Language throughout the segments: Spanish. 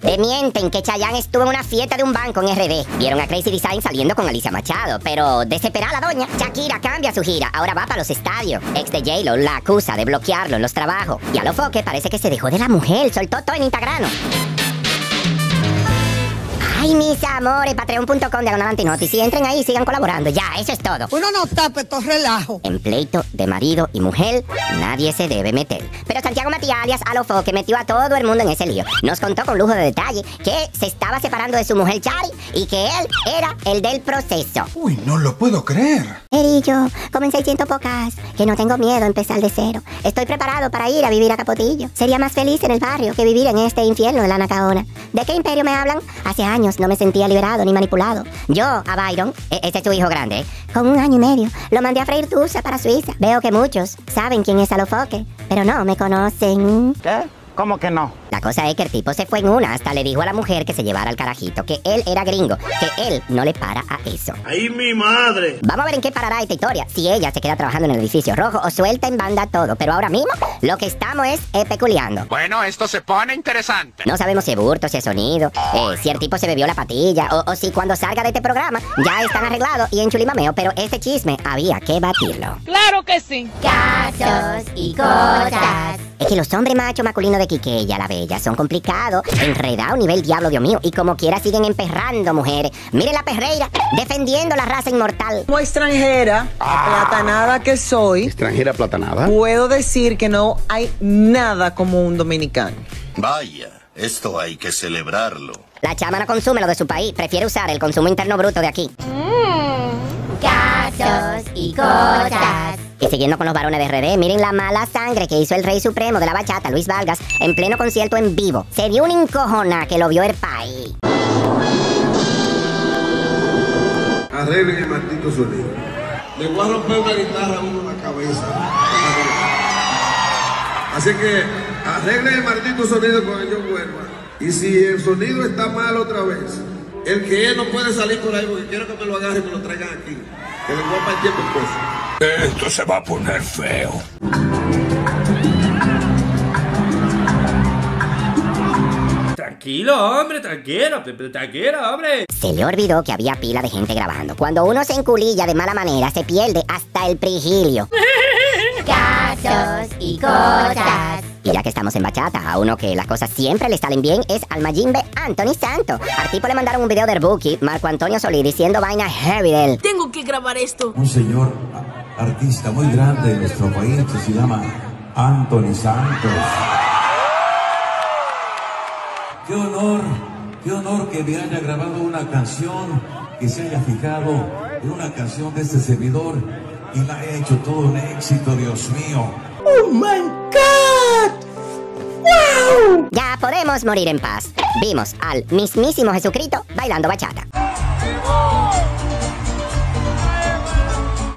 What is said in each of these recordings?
Te mienten que Chayanne estuvo en una fiesta de un banco en RD. Vieron a Crazy Design saliendo con Alicia Machado, pero desesperada la doña. Shakira cambia su gira, ahora va para los estadios. Ex de J-Lo la acusa de bloquearlo en los trabajos. Y a lo foque parece que se dejó de la mujer, soltó todo en Instagram. Ay, mis amores, patreon.com de Antinotis. Si entren ahí, sigan colaborando. Ya, eso es todo. Uno no tape estos relajo. En pleito de marido y mujer, nadie se debe meter. Pero Santiago Matías, alias Alofo, que metió a todo el mundo en ese lío, nos contó con lujo de detalle que se estaba separando de su mujer Chari y que él era el del proceso. Uy, no lo puedo creer. Erillo, como en 600 pocas, que no tengo miedo a empezar de cero. Estoy preparado para ir a vivir a Capotillo. Sería más feliz en el barrio que vivir en este infierno de la Nacaona. ¿De qué imperio me hablan? Hace años no me sentía liberado ni manipulado. Yo, a Byron, e- ese es tu hijo grande, ¿eh? con un año y medio, lo mandé a freír tusa para Suiza. Veo que muchos saben quién es Alofoque, pero no me conocen. ¿Qué? ¿Cómo que no? La cosa es que el tipo se fue en una, hasta le dijo a la mujer que se llevara al carajito, que él era gringo, que él no le para a eso. ¡Ay, mi madre! Vamos a ver en qué parará esta historia, si ella se queda trabajando en el edificio rojo o suelta en banda todo, pero ahora mismo lo que estamos es especuleando. Bueno, esto se pone interesante. No sabemos si es burto, si es sonido, eh, si el tipo se bebió la patilla o, o si cuando salga de este programa ya están arreglados y en chulimameo, pero este chisme había que batirlo. Claro que sí. Casos y cosas. Es que los hombres machos masculinos de Quiqueya, la bella, son complicados, enredados, nivel diablo, Dios mío, y como quiera siguen emperrando mujeres. Mire la perreira, defendiendo la raza inmortal. Como extranjera, aplatanada que soy, Extranjera platanada. puedo decir que no hay nada como un dominicano. Vaya, esto hay que celebrarlo. La chama no consume lo de su país, prefiere usar el consumo interno bruto de aquí. Casos y cosas. Siguiendo con los varones de RD, miren la mala sangre que hizo el rey supremo de la bachata, Luis Vargas, en pleno concierto en vivo. Se dio un encojona que lo vio el país. Arreglen el maldito sonido. Le voy a romper una guitarra a uno en la cabeza. Así que arreglen el maldito sonido cuando yo vuelva. Y si el sonido está mal otra vez, el que no puede salir por ahí porque quiero que me lo agarren y me lo traigan aquí. Que le voy a partir coso. Esto se va a poner feo. Tranquilo, hombre, tranquilo, tranquilo, hombre. Se le olvidó que había pila de gente grabando. Cuando uno se enculilla de mala manera, se pierde hasta el prigilio. Casos y cosas. Y ya que estamos en bachata, a uno que las cosas siempre le salen bien es al Mayimbe Anthony Santo. Al tipo le mandaron un video del Buki, Marco Antonio Solí, diciendo vaina heavy de él. Tengo que grabar esto. Un señor artista muy grande de nuestro país que se llama Anthony Santos. Qué honor, qué honor que me haya grabado una canción, que se haya fijado en una canción de este servidor y la haya hecho todo un éxito, Dios mío. Oh my God. Wow. Ya podemos morir en paz. Vimos al mismísimo Jesucristo bailando bachata.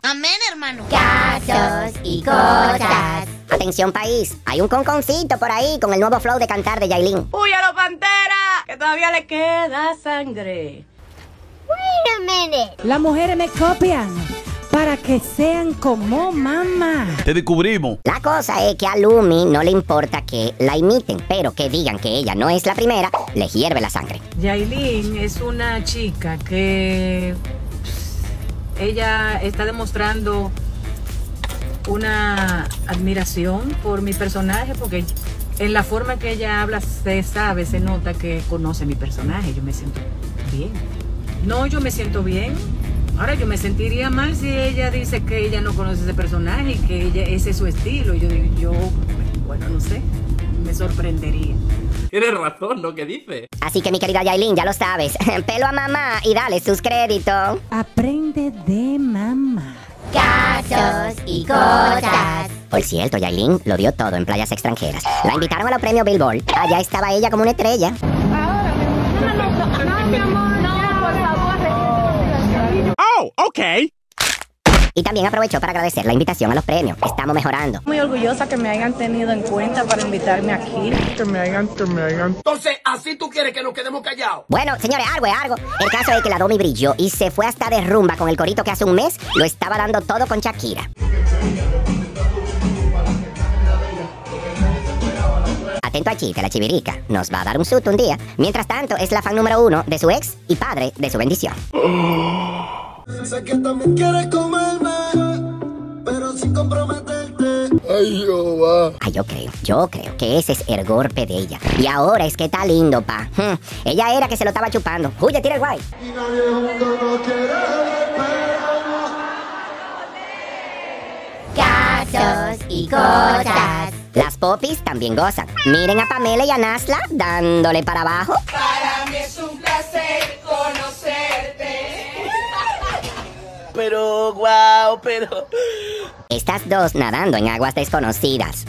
Amén, hermano. Casos y cosas. Atención país, hay un conconcito por ahí con el nuevo flow de cantar de Yailin. ¡Uy, a la pantera! Que todavía le queda sangre. Wait a minute. Las mujeres me copian para que sean como mamá. Te descubrimos. La cosa es que a Lumi no le importa que la imiten, pero que digan que ella no es la primera, le hierve la sangre. Yailin es una chica que ella está demostrando una admiración por mi personaje porque en la forma que ella habla se sabe, se nota que conoce mi personaje. Yo me siento bien. No, yo me siento bien. Ahora yo me sentiría mal si ella dice que ella no conoce ese personaje y que ella ese es su estilo. Yo digo, yo, bueno, no sé, me sorprendería. Tienes razón lo que dice. Así que mi querida Yailin, ya lo sabes, pelo a mamá y dale sus créditos. Aprende de mamá. Casos y cosas. Por cierto, Yailin lo dio todo en playas extranjeras. La invitaron a los premios Billboard. Allá estaba ella como una estrella. Oh, ok. Y también aprovechó para agradecer la invitación a los premios. Estamos mejorando. Muy orgullosa que me hayan tenido en cuenta para invitarme aquí. Que me hagan, que me hagan. Entonces, así tú quieres que nos quedemos callados. Bueno, señores, algo es algo. El caso es que la Domi brilló y se fue hasta de rumba con el corito que hace un mes lo estaba dando todo con Shakira. atento a chiste, la chivirica, nos va a dar un susto un día. Mientras tanto, es la fan número uno de su ex y padre de su bendición. Sé que también quieres comerme, pero sin comprometerte. Ay, yo va. Ay, yo creo, yo creo que ese es el golpe de ella. Y ahora es que está lindo, pa. Hmm, Ella era que se lo estaba chupando. Huye, tira el guay. Y nadie junto no quiere Gatos y gotas. Las popis también gozan. Miren a Pamela y a Nasla dándole para abajo. Para mí es un placer conocerte. Pero, wow, pero... Estas dos nadando en aguas desconocidas.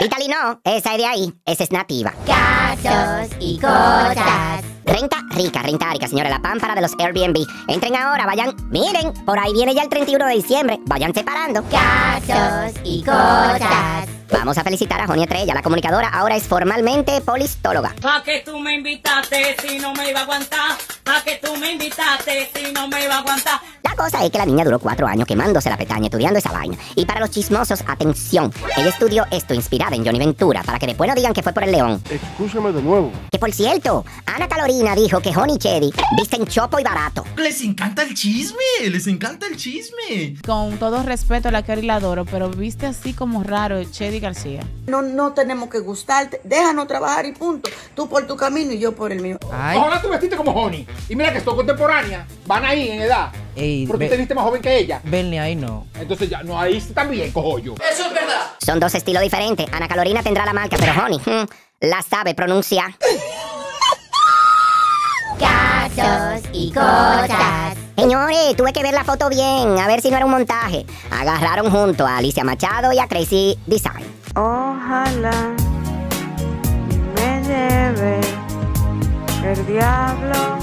Italy no, esa es de ahí, esa es nativa. Gatos y gotas. Renta rica, renta rica, señora, la pámpara de los Airbnb. Entren ahora, vayan, miren, por ahí viene ya el 31 de diciembre, vayan separando. Gatos y gotas. Vamos a felicitar a Joni Estrella, la comunicadora ahora es formalmente polistóloga. Pa' que tú me invitaste si no me iba a aguantar. Pa' que tú me invitaste si no me iba a aguantar. La cosa es que la niña duró cuatro años quemándose la pestaña estudiando esa vaina. Y para los chismosos, atención, ella estudió esto inspirada en Johnny Ventura, para que después no digan que fue por el león. Escúchame de nuevo. Que por cierto, Ana Calorina dijo que Honey y Chedi visten chopo y barato. Les encanta el chisme, les encanta el chisme. Con todo respeto a la Cari la adoro, pero viste así como raro Chedi García. No, no tenemos que gustarte. Déjanos trabajar y punto. Tú por tu camino y yo por el mío. Ahora tú vestiste como Honey. Y mira que estoy contemporánea. Van ahí en edad. Ey, ve- te viste más joven que ella. Benny, ahí no. Entonces ya, no, ahí también cojo yo. Eso es verdad. Son dos estilos diferentes. Ana Calorina tendrá la marca, pero Honey hmm, la sabe pronunciar. Gatos y gotas. Señores, tuve que ver la foto bien, a ver si no era un montaje. Agarraron junto a Alicia Machado y a Crazy Design. Ojalá me lleve el diablo.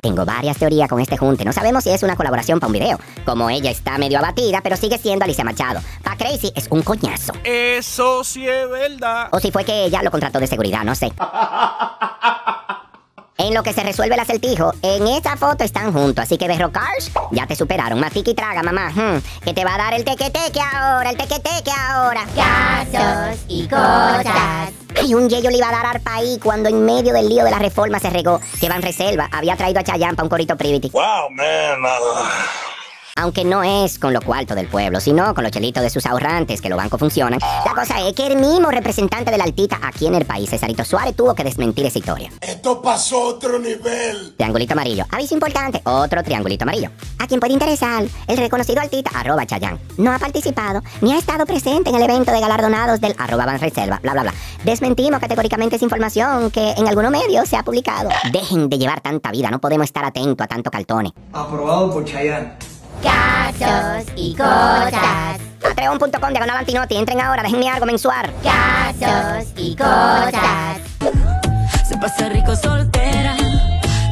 Tengo varias teorías con este junte. No sabemos si es una colaboración para un video. Como ella está medio abatida, pero sigue siendo Alicia Machado. Pa' Crazy es un coñazo. Eso sí es verdad. O si fue que ella lo contrató de seguridad, no sé. En lo que se resuelve el acertijo, en esa foto están juntos, así que Berro Cars ya te superaron. Matique y traga, mamá. hmm, que te va a dar el tequeteque ahora, el tequeteque ahora. Gatos y gotas. Ay, un yello le iba a dar al país cuando en medio del lío de la reforma se regó que Van Reserva había traído a Chayanne para un corito privity. Wow, man. Aunque no es con lo cuarto del pueblo, sino con los chelitos de sus ahorrantes que los bancos funcionan. La cosa es que el mismo representante de la altita aquí en el país, Cesarito Suárez, tuvo que desmentir esa historia. Esto pasó a otro nivel. Triangulito amarillo. Aviso importante, otro triangulito amarillo. A quien puede interesar, el reconocido altita arroba Chayán no ha participado ni ha estado presente en el evento de galardonados del arroba Banreserva, bla bla bla. Desmentimos categóricamente esa información que en algunos medios se ha publicado. Dejen de llevar tanta vida, no podemos estar atentos a tanto cartones. Aprobado por Chayanne. Gatos y gotas. Patreon.com diagonal antinotti, entren ahora, déjenme algo mensual. Gatos y gotas. Se pasa rico soltera.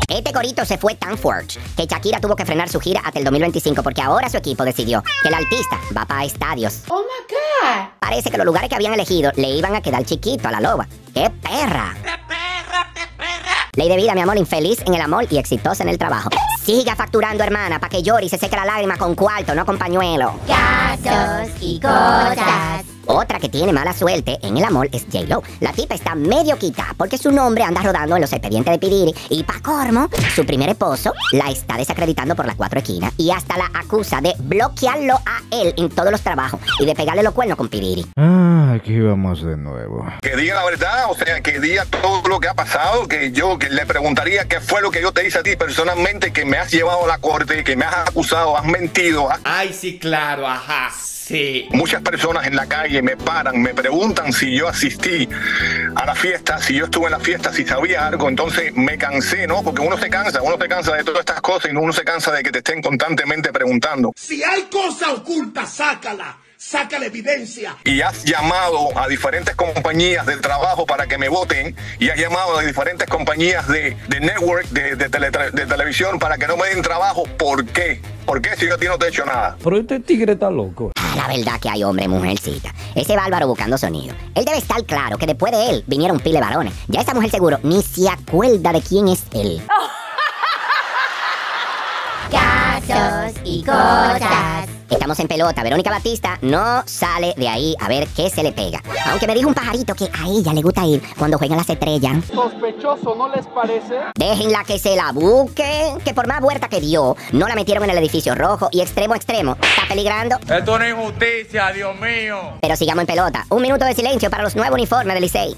Este corito se fue tan fuerte que Shakira tuvo que frenar su gira hasta el 2025 porque ahora su equipo decidió que el artista va para estadios. Oh my god. Parece que los lugares que habían elegido le iban a quedar chiquito a la loba. ¡Qué perra! Ley de vida, mi amor, infeliz en el amor y exitosa en el trabajo. Siga facturando, hermana, para que llore y se seque la lágrima con cuarto, no con pañuelo. Gatos y gotas. Otra que tiene mala suerte en el amor es J-Lo. La tipa está medio quita porque su nombre anda rodando en los expedientes de Pidiri y pa' cormo, su primer esposo la está desacreditando por las cuatro esquinas y hasta la acusa de bloquearlo a él en todos los trabajos y de pegarle los cuernos con Pidiri. Ah, aquí vamos de nuevo. Que diga la verdad, o sea, que diga todo lo que ha pasado, que yo que le preguntaría qué fue lo que yo te hice a ti personalmente, que me has llevado a la corte, que me has acusado, has mentido. has- Ay, sí, claro, ajá, sí. Muchas personas en la calle me paran, me preguntan si yo asistí a la fiesta, si yo estuve en la fiesta, si sabía algo. Entonces me cansé, ¿no? Porque uno se cansa, uno se cansa de todas estas cosas y uno se cansa de que te estén constantemente preguntando. Si hay cosa oculta, sácala. Saca la evidencia. y has llamado a diferentes compañías de trabajo para que me voten y has llamado a diferentes compañías de, de network, de, de tele- de televisión para que no me den trabajo. ¿Por qué? ¿Por qué si yo a ti no te he hecho nada? Pero este tigre está loco. Ah, La verdad que hay hombre, mujercita. Ese bárbaro buscando sonido. Él debe estar claro que después de él vinieron pile varones. Ya esa mujer seguro ni se acuerda de quién es él. Gatos y gotas. Estamos en pelota. Verónica Batista no sale de ahí a ver qué se le pega. Aunque me dijo un pajarito que a ella le gusta ir cuando juegan las estrellas. Sospechoso, ¿no les parece? Déjenla que se la busque. Que por más vuelta que dio, no la metieron en el edificio rojo y extremo a extremo. Está peligrando. Esto es una injusticia, Dios mío. Pero sigamos en pelota. Un minuto de silencio para los nuevos uniformes del Licey.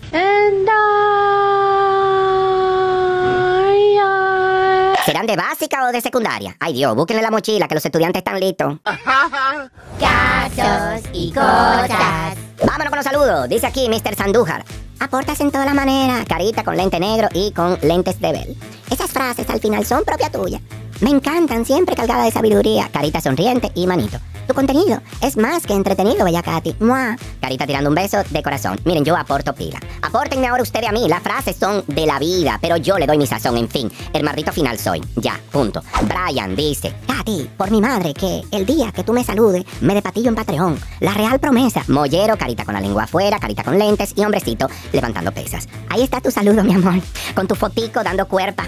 ¿Serán de básica o de secundaria? Ay Dios, búsquenle la mochila que los estudiantes están listos. Casos y cosas. Vámonos con los saludos. Dice aquí Mr. Sandújar. Aportas en toda la manera. Carita con lente negro y con lentes de Bell. Esas frases al final son propia tuya. Me encantan, siempre cargada de sabiduría. Carita sonriente y manito. Tu contenido es más que entretenido, bella Katy. ¡Mua! Carita tirando un beso de corazón. Miren, yo aporto pila. Apórtenme ahora ustedes a mí. Las frases son de la vida, pero yo le doy mi sazón. En fin, el maldito final soy. Ya, punto. Brian dice: Katy, por mi madre, que el día que tú me saludes, me de patillo en Patreon. La real promesa. Mollero, carita con la lengua afuera, carita con lentes y hombrecito levantando pesas. Ahí está tu saludo, mi amor. Con tu fotico dando cuerpa.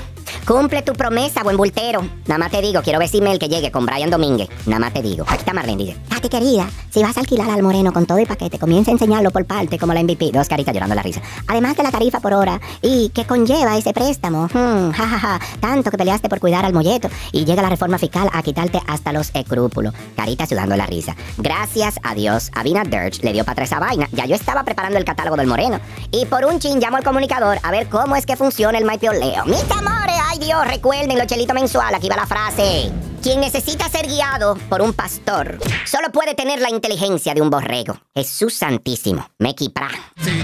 Cumple tu promesa, buen bultero. Nada más te digo, quiero ver si Mel que llegue con Brian Domínguez. Nada más te digo. Aquí está Marlene, dice. Katy, querida, si vas a alquilar al moreno con todo el paquete, comienza a enseñarlo por parte como la MVP. Dos caritas llorando la risa. Además de la tarifa por hora y que conlleva ese préstamo. Hmm. Tanto que peleaste por cuidar al molleto y llega la reforma fiscal a quitarte hasta los escrúpulos. Carita sudando la risa. Gracias a Dios, a Vina Dirch le dio para esa vaina. Ya yo estaba preparando el catálogo del moreno. Y por un chin llamo al comunicador a ver cómo es que funciona el maipioleo. Mis amores, Dios, recuerden lo chelito mensual. Aquí va la frase. Quien necesita ser guiado por un pastor solo puede tener la inteligencia de un borrego. Jesús Santísimo, me equipra. Si